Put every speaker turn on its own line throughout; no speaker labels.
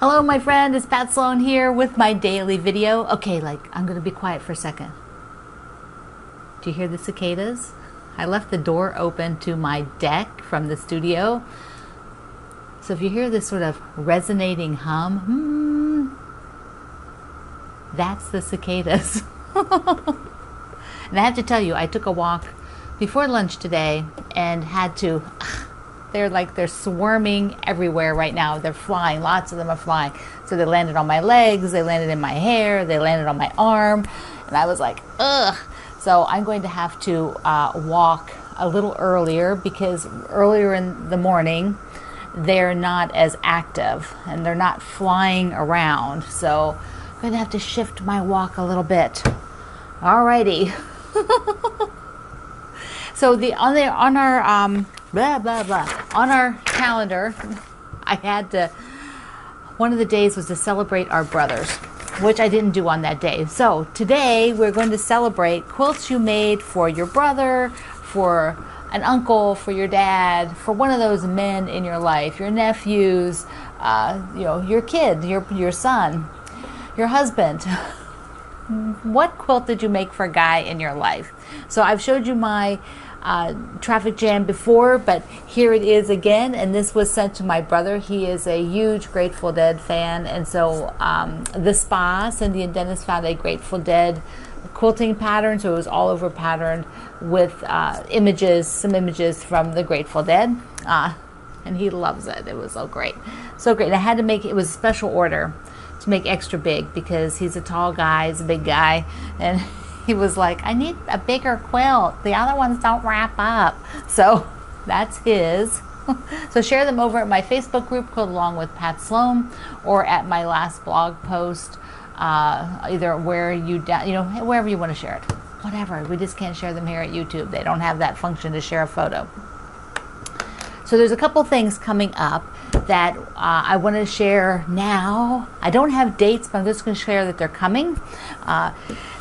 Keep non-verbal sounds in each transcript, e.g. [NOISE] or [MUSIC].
Hello, my friend. It's Pat Sloan here with my daily video. Okay, like, I'm going to be quiet for a second. Do you hear the cicadas? I left the door open to my deck from the studio. So if you hear this sort of resonating hum, hmm, that's the cicadas. [LAUGHS] and I have to tell you, I took a walk before lunch today and had to they're like they're swarming everywhere right now. They're flying. Lots of them are flying. So they landed on my legs, they landed in my hair, they landed on my arm, and I was like, ugh. So I'm going to have to uh, walk a little earlier because earlier in the morning they're not as active and they're not flying around. So I'm going to have to shift my walk a little bit. Alrighty. [LAUGHS] so the on the on our um, blah blah blah. On our calendar i had to one of the days was to celebrate our brothers which i didn't do on that day. So today we're going to celebrate quilts you made for your brother for an uncle for your dad for one of those men in your life your nephews uh, you know your kid your your son your husband. [LAUGHS] What quilt did you make for a guy in your life? So i've showed you my uh, traffic jam before, but here it is again. And this was sent to my brother. He is a huge Grateful Dead fan, and so um, the spa, Cindy and Dennis found a Grateful Dead quilting pattern, so it was all over patterned with uh, images, some images from the Grateful Dead. Uh, and he loves it. It was so great, so great. And I had to make it was a special order to make extra big because he's a tall guy, he's a big guy, and [LAUGHS] he was like, I need a bigger quilt. The other ones don't wrap up. So that's his. [LAUGHS] so share them over at my Facebook group, Quilt Along with Pat Sloan, or at my last blog post, uh, either where you, da- you know, wherever you want to share it. Whatever. We just can't share them here at YouTube. They don't have that function to share a photo. So there's a couple things coming up that uh, I want to share now. I don't have dates, but I'm just going to share that they're coming. Uh,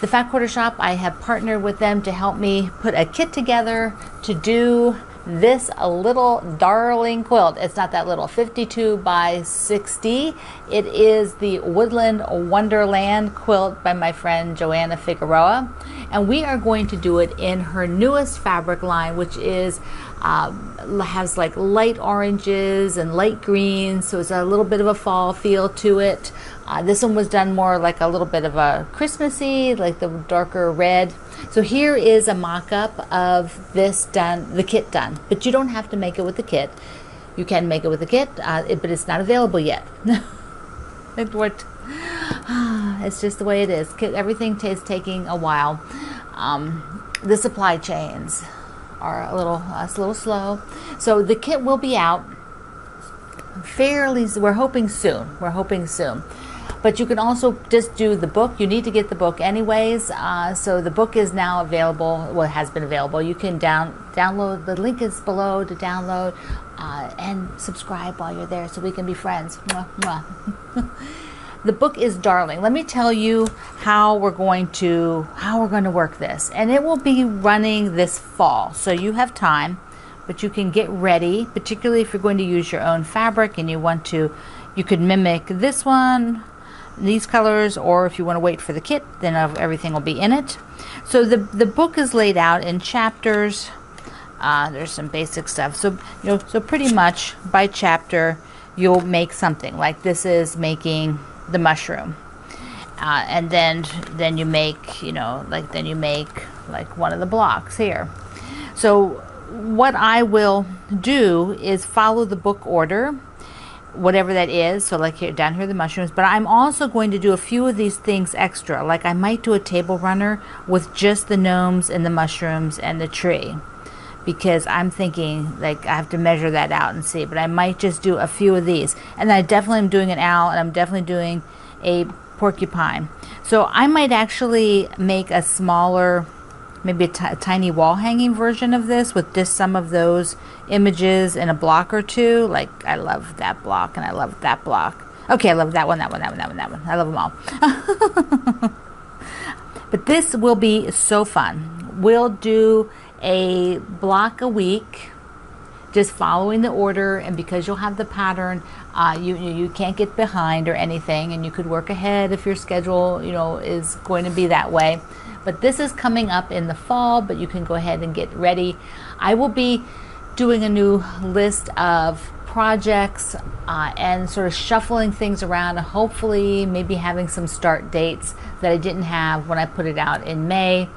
the Fat Quarter Shop, I have partnered with them to help me put a kit together to do this little darling quilt. It's not that little, 52 by 60. It is the Woodland Wonderland quilt by my friend Joanna Figueroa. And we are going to do it in her newest fabric line, which is um, has like light oranges and light greens, so it's a little bit of a fall feel to it. Uh, this one was done more like a little bit of a Christmassy, like the darker red. So here is a mock-up of this done, the kit done. But you don't have to make it with the kit. You can make it with the kit, uh, it, but it's not available yet. [LAUGHS] it worked. It's just the way it is. Everything is taking a while. Um, the supply chains are a little, uh, a little slow. So the kit will be out fairly. We're hoping soon. We're hoping soon but you can also just do the book. You need to get the book anyways. Uh, so the book is now available. Well, has been available. You can down download. The link is below to download uh, and subscribe while you're there, so we can be friends. Mwah, mwah. [LAUGHS] the book is darling. Let me tell you how we're going to how we're going to work this, and it will be running this fall. So you have time, but you can get ready, particularly if you're going to use your own fabric and you want to. You could mimic this one these colors or if you want to wait for the kit then everything will be in it so the the book is laid out in chapters uh, there's some basic stuff so you know so pretty much by chapter you'll make something like this is making the mushroom uh, and then then you make you know like then you make like one of the blocks here so what I will do is follow the book order whatever that is. So like here down here the mushrooms. But I'm also going to do a few of these things extra. Like I might do a table runner with just the gnomes and the mushrooms and the tree. Because I'm thinking like I have to measure that out and see. But I might just do a few of these. And I definitely am doing an owl and I'm definitely doing a porcupine. So I might actually make a smaller maybe a, t- a tiny wall hanging version of this with just some of those images in a block or two. Like I love that block and I love that block. Okay, I love that one, that one, that one, that one, that one. I love them all. [LAUGHS] but this will be so fun. We'll do a block a week just following the order, and because you'll have the pattern, uh, you, you can't get behind or anything, and you could work ahead if your schedule you know is going to be that way. But this is coming up in the fall, but you can go ahead and get ready. I will be doing a new list of projects uh, and sort of shuffling things around hopefully maybe having some start dates that I didn't have when I put it out in May.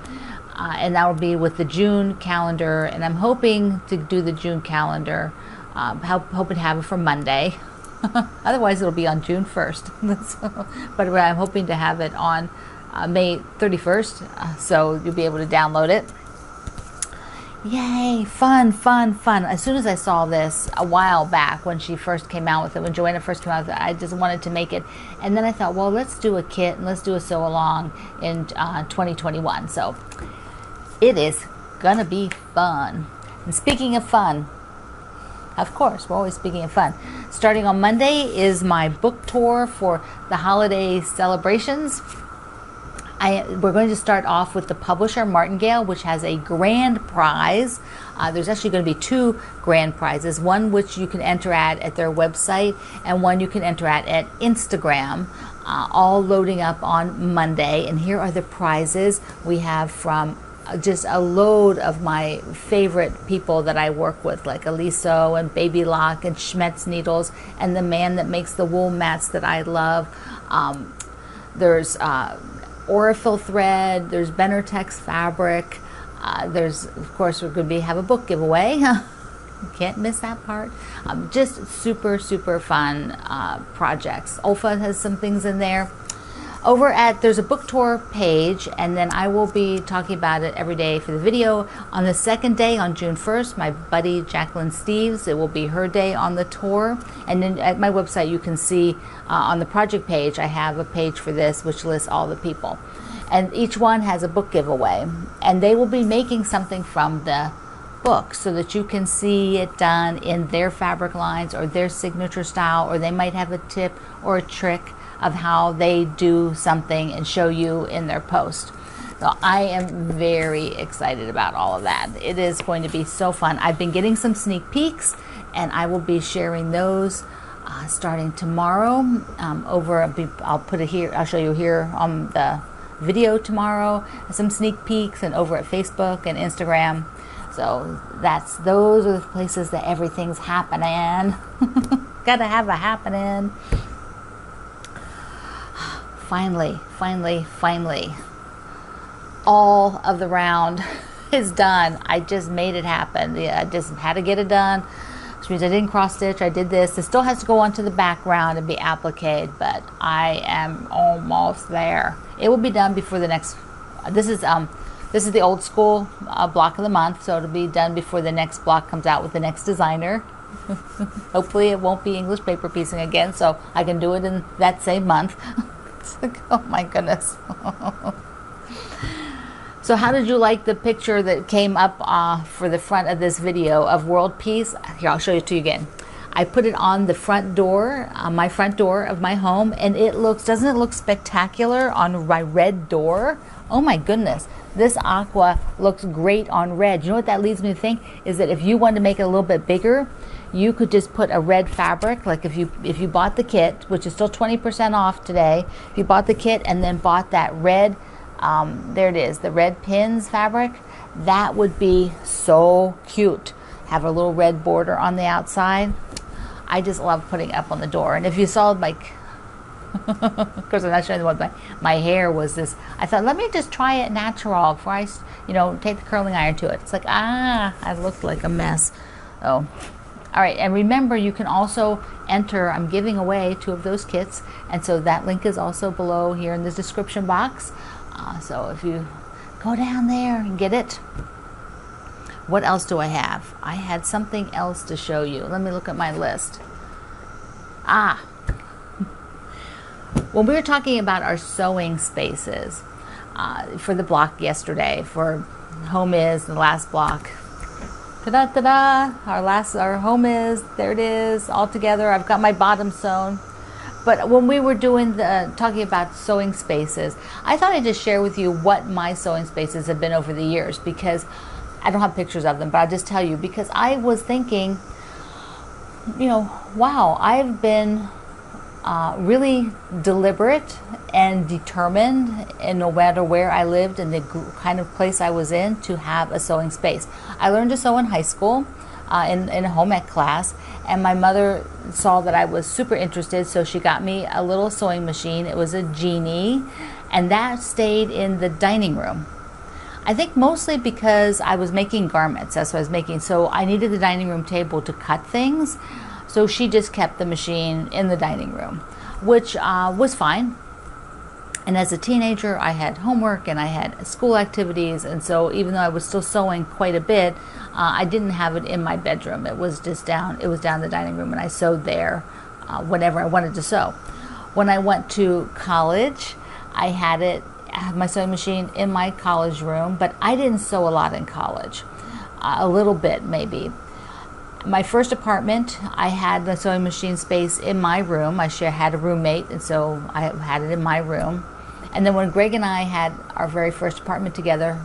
Uh, and that will be with the June calendar. And I'm hoping to do the June calendar, um, help, hoping to have it for Monday. [LAUGHS] Otherwise, it'll be on June 1st. [LAUGHS] but I'm hoping to have it on uh, May 31st, uh, so you'll be able to download it. Yay, fun, fun, fun. As soon as I saw this a while back when she first came out with it, when Joanna first came out with it, I just wanted to make it. And then I thought, well, let's do a kit and let's do a sew along in uh, 2021. So it is gonna be fun. And speaking of fun, of course, we're always speaking of fun. Starting on Monday is my book tour for the holiday celebrations. I, we're going to start off with the publisher Martingale, which has a grand prize. Uh, there's actually going to be two grand prizes one which you can enter at at their website, and one you can enter at at Instagram. Uh, all loading up on Monday. And here are the prizes we have from just a load of my favorite people that I work with, like Aliso and Baby Lock and Schmetz Needles, and the man that makes the wool mats that I love. Um, there's uh, Aurifil thread, there's Benartex fabric. Uh, there's, of course, we're going to be have a book giveaway. [LAUGHS] Can't miss that part. Um, just super, super fun uh, projects. Olfa has some things in there over at there's a book tour page and then i will be talking about it every day for the video. On the second day on june 1st my buddy jacqueline steves it will be her day on the tour. And then at my website you can see uh, on the project page i have a page for this which lists all the people. And each one has a book giveaway and they will be making something from the book so that you can see it done in their fabric lines or their signature style or they might have a tip or a trick of how they do something and show you in their post. So I am very excited about all of that. It is going to be so fun. I've been getting some sneak peeks and I will be sharing those uh, starting tomorrow um, over I'll put it here I'll show you here on the video tomorrow some sneak peeks and over at Facebook and Instagram so that's those are the places that everything's happening [LAUGHS] gotta have a happening finally, finally, finally, all of the round [LAUGHS] is done. I just made it happen. Yeah, I just had to get it done, which means I didn't cross stitch. I did this. It still has to go onto the background and be appliqued, but I am almost there. It will be done before the next. This is um, this is the old school uh, block of the month, so it'll be done before the next block comes out with the next designer. [LAUGHS] Hopefully, it won't be English paper piecing again, so I can do it in that same month. [LAUGHS] [LAUGHS] oh my goodness. [LAUGHS] so how did you like the picture that came up uh, for the front of this video of World Piece? Here, I'll show it to you again. I put it on the front door, uh, my front door of my home, and it looks, doesn't it look spectacular on my red door? Oh my goodness, this aqua looks great on red. You know what that leads me to think? Is that if you want to make it a little bit bigger, you could just put a red fabric like if you if you bought the kit which is still 20% off today if you bought the kit and then bought that red um, there it is the red pins fabric that would be so cute. Have a little red border on the outside. I just love putting up on the door. And if you saw like [LAUGHS] of course I'm not showing what my, my hair was this I thought let me just try it natural before I you know take the curling iron to it. It's like ah I looked like a mess. Oh all right, and remember you can also enter, I'm giving away two of those kits, and so that link is also below here in the description box. Uh, so if you go down there and get it. What else do I have? I had something else to show you. Let me look at my list. Ah, [LAUGHS] when we were talking about our sewing spaces uh, for the block yesterday, for home is the last block Ta da ta da! Our last, our home is there. It is all together. I've got my bottom sewn. But when we were doing the talking about sewing spaces, I thought I'd just share with you what my sewing spaces have been over the years because I don't have pictures of them, but I'll just tell you because I was thinking, you know, wow, I've been uh, really deliberate and determined, and no matter where I lived and the kind of place I was in, to have a sewing space. I learned to sew in high school. Uh, in, in a home ec class, and my mother saw that I was super interested, so she got me a little sewing machine. It was a Genie, and that stayed in the dining room. I think mostly because I was making garments. That's what I was making. So I needed the dining room table to cut things. So she just kept the machine in the dining room, which uh, was fine. And as a teenager, I had homework and I had school activities. And so even though I was still sewing quite a bit, uh, I didn't have it in my bedroom. It was just down. It was down the dining room, and I sewed there uh, whenever I wanted to sew. When I went to college, I had it I had my sewing machine in my college room, but I didn't sew a lot in college. Uh, a little bit, maybe. My first apartment, I had the sewing machine space in my room. I share, had a roommate, and so I had it in my room. And then when Greg and I had our very first apartment together,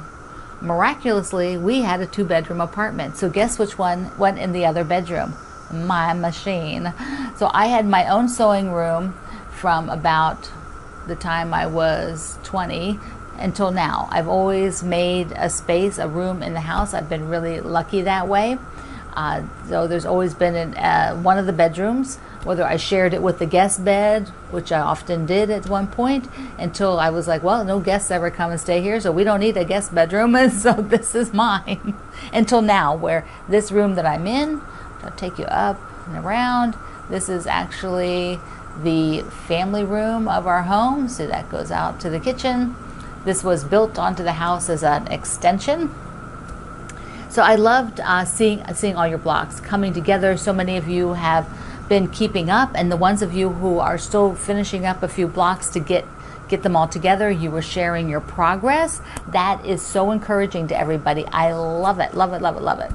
miraculously, we had a two bedroom apartment. So, guess which one went in the other bedroom? My machine. So, I had my own sewing room from about the time I was 20 until now. I've always made a space, a room in the house. I've been really lucky that way. Uh, so there's always been in uh, one of the bedrooms, whether I shared it with the guest bed, which I often did at one point, until I was like, well, no guests ever come and stay here, so we don't need a guest bedroom, [LAUGHS] and so this is mine. [LAUGHS] until now, where this room that I'm in, I'll take you up and around. This is actually the family room of our home, so that goes out to the kitchen. This was built onto the house as an extension so I loved uh, seeing seeing all your blocks coming together. So many of you have been keeping up, and the ones of you who are still finishing up a few blocks to get get them all together. You were sharing your progress. That is so encouraging to everybody. I love it, love it, love it, love it.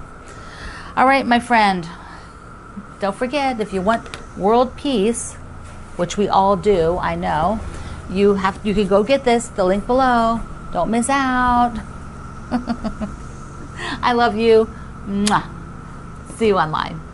All right, my friend. Don't forget if you want world peace, which we all do, I know. You have you can go get this. The link below. Don't miss out. [LAUGHS] I love you. Mwah. See you online.